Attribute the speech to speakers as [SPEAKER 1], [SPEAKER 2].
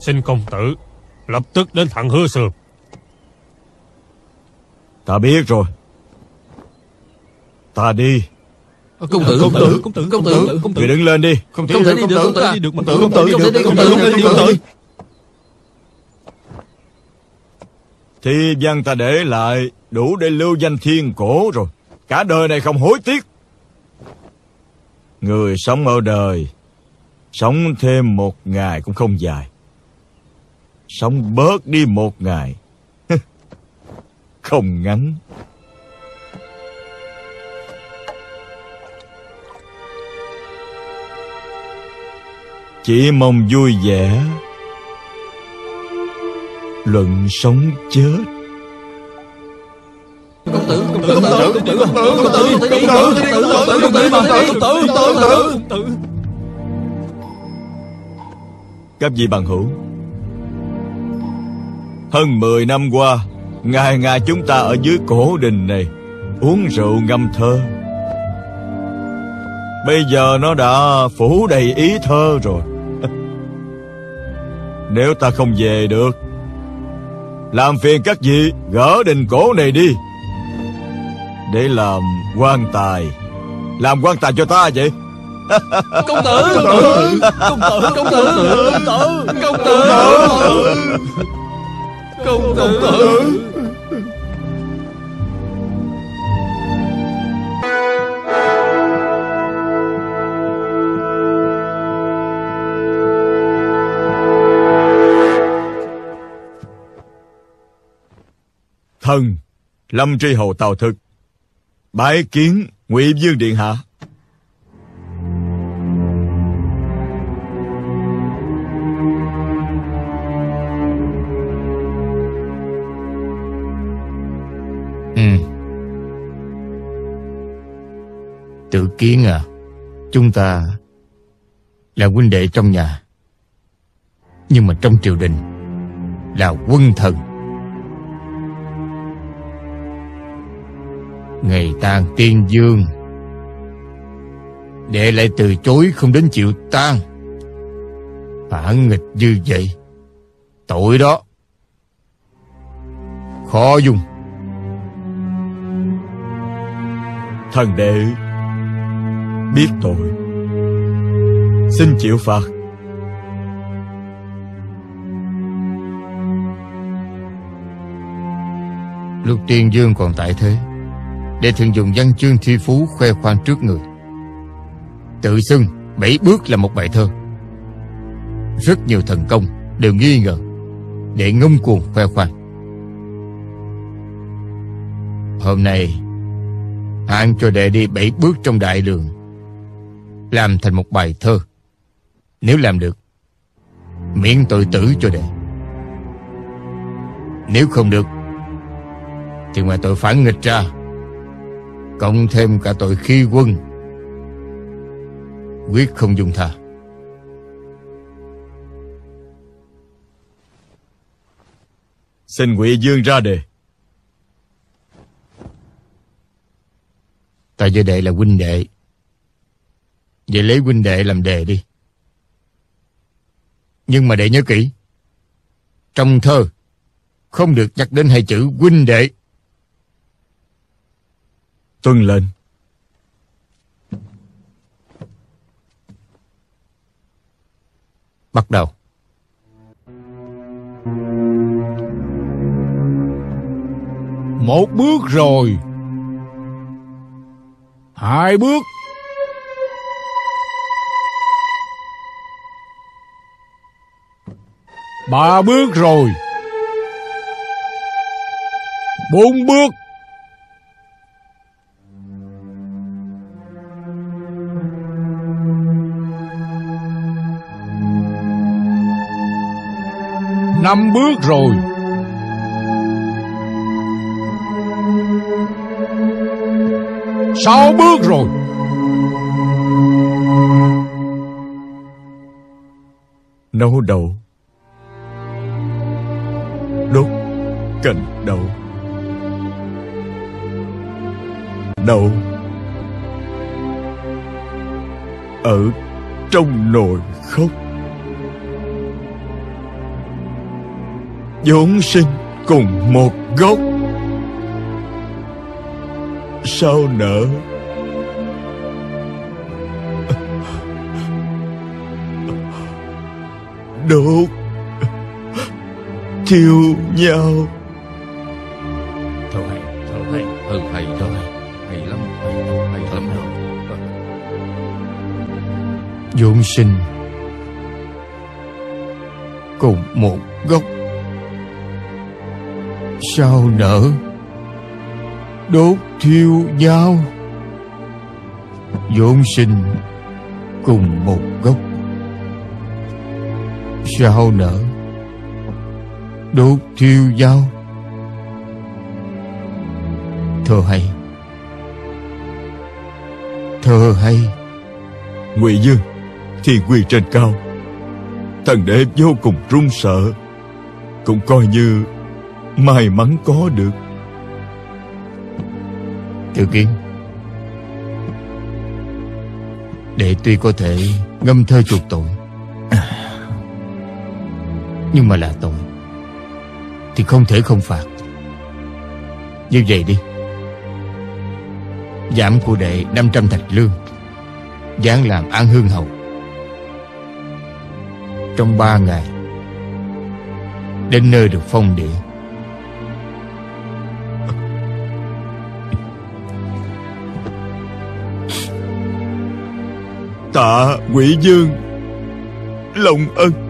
[SPEAKER 1] Xin công tử Lập tức đến thẳng hứa sườn.
[SPEAKER 2] Ta biết rồi. Ta đi.
[SPEAKER 3] Công tử, công tử, công tử, công tử, công tử.
[SPEAKER 2] Người đứng lên đi.
[SPEAKER 3] Không thể đi được, công tử.
[SPEAKER 1] đi được
[SPEAKER 3] Công tử, công tử,
[SPEAKER 1] Không thể
[SPEAKER 3] công tử, công tử,
[SPEAKER 1] công tử.
[SPEAKER 2] Thi văn ta để lại Đủ để lưu danh thiên cổ rồi. Cả đời này không hối tiếc. Người sống ở đời Sống thêm một ngày cũng không dài Sống bớt đi một ngày Không ngắn Chỉ mong vui vẻ Luận sống chết
[SPEAKER 3] Công tử, công tử, công tử, công tử, công tử, công tử, công tử, công tử, công tử, công tử, công tử, công tử.
[SPEAKER 2] Các vị bằng hữu Hơn 10 năm qua Ngày ngày chúng ta ở dưới cổ đình này Uống rượu ngâm thơ. Bây giờ nó đã phủ đầy ý thơ rồi. Nếu ta không về được Làm phiền các vị gỡ đình cổ này đi. Để làm quan tài. Làm quan tài cho ta vậy.
[SPEAKER 3] Công tử, công tử, công tử, công tử, công tử, công tử, công tử.
[SPEAKER 2] Thần Lâm tri hầu tào thực Bái kiến ngụy Dương Điện Hạ
[SPEAKER 4] Tự kiến à, chúng ta là huynh đệ trong nhà. Nhưng mà trong triều đình là quân thần. Ngày tàn tiên dương, đệ lại từ chối không đến chịu tan. Phản nghịch như vậy, tội đó. Khó dung.
[SPEAKER 2] Thần đệ Biết tội Xin chịu phạt.
[SPEAKER 4] Lúc tiên dương còn tại thế, Để thường dùng văn chương thi phú khoe khoang trước người. Tự xưng bảy bước là một bài thơ. Rất nhiều thần công đều nghi ngờ Để ngông cuồng khoe khoang. Hôm nay Hạn cho đệ đi bảy bước trong đại đường. Làm thành một bài thơ. Nếu làm được Miễn tội tử cho đệ. Nếu không được Thì ngoài tội phản nghịch ra Cộng thêm cả tội khi quân Quyết không dung tha.
[SPEAKER 2] Xin ngụy Dương ra đề.
[SPEAKER 4] Ta với đệ là huynh đệ Vậy lấy huynh đệ làm đề đi. Nhưng mà đệ nhớ kỹ Trong thơ Không được nhắc đến hai chữ huynh đệ.
[SPEAKER 2] Tuân lệnh
[SPEAKER 4] Bắt đầu.
[SPEAKER 5] Một bước rồi. Hai bước Ba bước rồi. Bốn bước. Năm bước rồi. Sáu bước rồi.
[SPEAKER 2] Nấu đậu. Cần đậu Đậu Ở trong nồi khóc. Vốn sinh cùng một gốc sao nở đốt. Thiêu nhau.
[SPEAKER 4] Hay lắm, sinh. Cùng một gốc. Sao nở đốt thiêu nhau. Vốn sinh cùng một gốc. Sao nở đốt thiêu nhau. Thơ hay thơ hay.
[SPEAKER 2] Ngụy dương, thì quy trên cao. Thần đệ vô cùng run sợ. Cũng coi như may mắn có được.
[SPEAKER 4] Tự kiến Đệ tuy có thể ngâm thơ chuộc tội, Nhưng mà là tội, Thì không thể không phạt. Như vậy đi. Giảm của đệ 500 thạch lương Giáng làm an hương hầu. Trong ba ngày, Đến nơi được phong địa.
[SPEAKER 2] Tạ quỷ dương lòng ân.